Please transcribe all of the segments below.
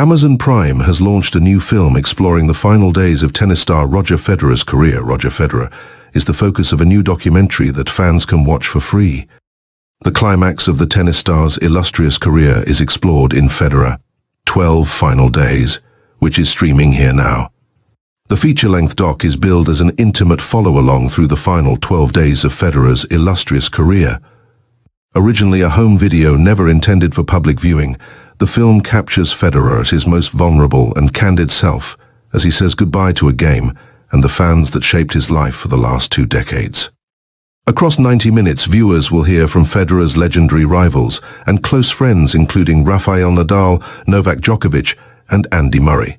Amazon Prime has launched a new film exploring the final days of tennis star Roger Federer's career. Roger Federer is the focus of a new documentary that fans can watch for free. The climax of the tennis star's illustrious career is explored in Federer, 12 Final Days, which is streaming here now. The feature-length doc is billed as an intimate follow-along through the final 12 days of Federer's illustrious career. Originally a home video never intended for public viewing, the film captures Federer at his most vulnerable and candid self as he says goodbye to a game and the fans that shaped his life for the last two decades. Across 90 minutes, viewers will hear from Federer's legendary rivals and close friends including Rafael Nadal, Novak Djokovic and Andy Murray.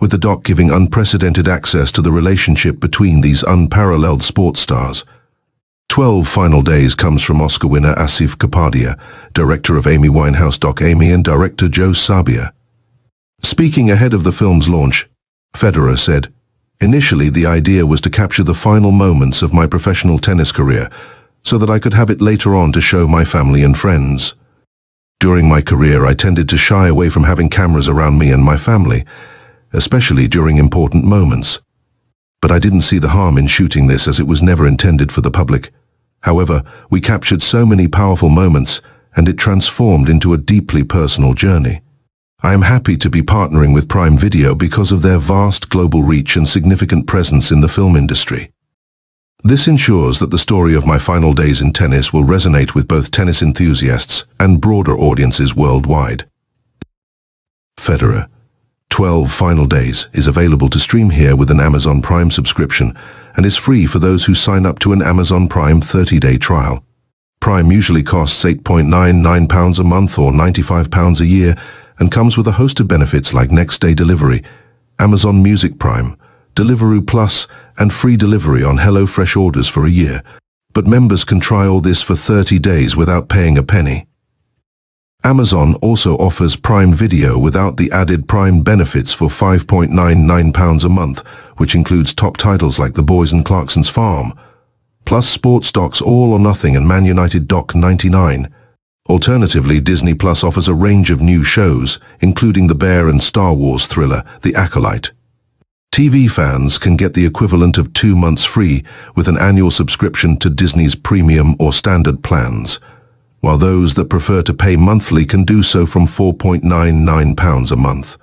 With the doc giving unprecedented access to the relationship between these unparalleled sports stars, 12 Final Days comes from Oscar winner Asif Kapadia, director of Amy Winehouse Doc Amy and director Joe Sabia. Speaking ahead of the film's launch, Federer said, Initially the idea was to capture the final moments of my professional tennis career so that I could have it later on to show my family and friends. During my career I tended to shy away from having cameras around me and my family, especially during important moments. But I didn't see the harm in shooting this as it was never intended for the public. However, we captured so many powerful moments and it transformed into a deeply personal journey. I am happy to be partnering with Prime Video because of their vast global reach and significant presence in the film industry. This ensures that the story of my final days in tennis will resonate with both tennis enthusiasts and broader audiences worldwide. Federer 12 Final Days is available to stream here with an Amazon Prime subscription and is free for those who sign up to an Amazon Prime 30-day trial. Prime usually costs £8.99 a month or £95 a year and comes with a host of benefits like next-day delivery, Amazon Music Prime, Deliveroo Plus and free delivery on HelloFresh orders for a year. But members can try all this for 30 days without paying a penny. Amazon also offers Prime Video without the added Prime benefits for £5.99 a month, which includes top titles like The Boys and Clarkson's Farm, plus sports docs All or Nothing and Man United Doc 99. Alternatively, Disney Plus offers a range of new shows, including the Bear and Star Wars thriller, The Acolyte. TV fans can get the equivalent of two months free with an annual subscription to Disney's premium or standard plans while those that prefer to pay monthly can do so from £4.99 a month.